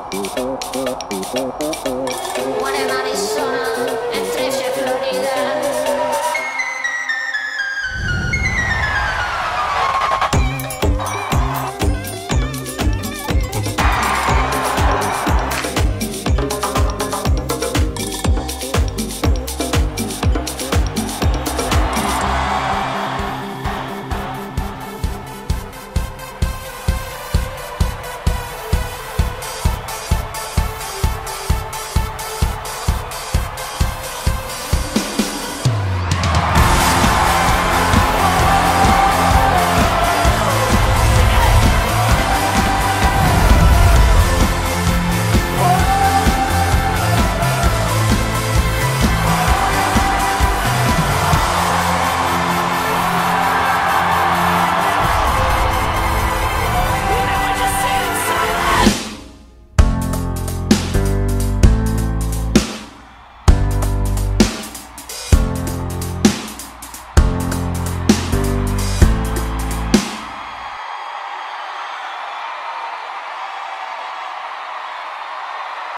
What am I sure?